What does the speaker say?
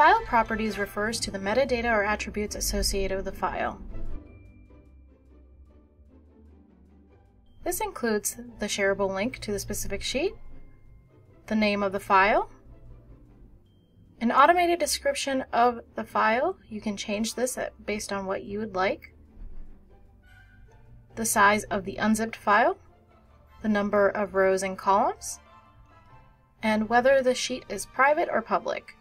File properties refers to the metadata or attributes associated with the file. This includes the shareable link to the specific sheet, the name of the file, an automated description of the file. You can change this based on what you would like. The size of the unzipped file, the number of rows and columns, and whether the sheet is private or public.